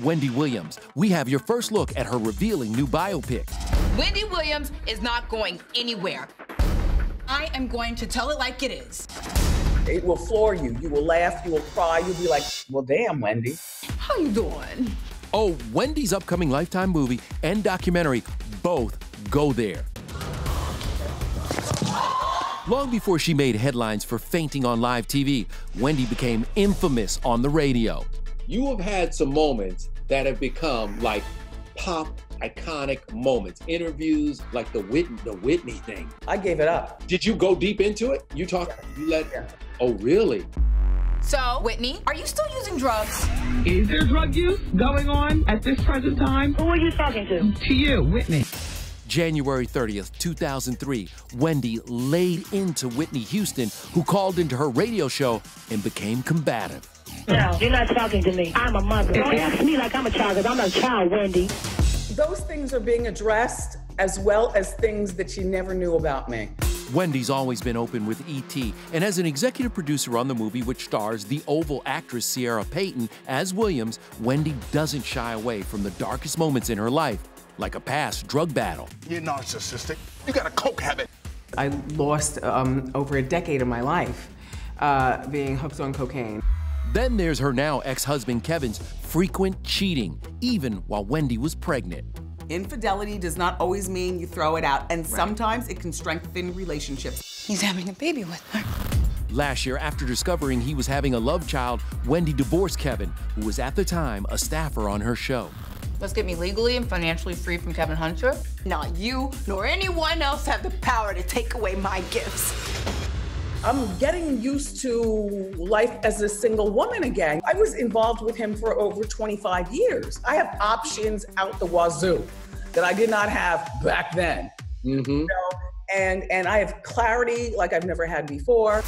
Wendy Williams, we have your first look at her revealing new biopic. Wendy Williams is not going anywhere. I am going to tell it like it is. It will floor you. You will laugh, you will cry, you'll be like, well, damn, Wendy. How you doing? Oh, Wendy's upcoming Lifetime movie and documentary both go there. Long before she made headlines for fainting on live TV, Wendy became infamous on the radio. You have had some moments that have become like pop iconic moments, interviews like the Whitney, the Whitney thing. I gave it up. Did you go deep into it? You talk, you let, oh really? So, Whitney, are you still using drugs? Is there drug use going on at this present time? Who are you talking to? To you, Whitney. January 30th, 2003, Wendy laid into Whitney Houston, who called into her radio show and became combative. No, you're not talking to me. I'm a mother. Don't ask me like I'm a child, because I'm not a child, Wendy. Those things are being addressed as well as things that she never knew about me. Wendy's always been open with E.T., and as an executive producer on the movie, which stars the Oval actress Sierra Payton as Williams, Wendy doesn't shy away from the darkest moments in her life, like a past drug battle. You're narcissistic. You got a coke habit. I lost um, over a decade of my life uh, being hooked on cocaine. Then there's her now ex husband Kevin's frequent cheating, even while Wendy was pregnant. Infidelity does not always mean you throw it out, and sometimes it can strengthen relationships. He's having a baby with her. Last year, after discovering he was having a love child, Wendy divorced Kevin, who was at the time a staffer on her show. Let's get me legally and financially free from Kevin Hunter. Not you nor anyone else have the power to take away my gifts. I'm getting used to life as a single woman again. I was involved with him for over 25 years. I have options out the wazoo that I did not have back then. Mm-hmm. You know? And and I have clarity like I've never had before.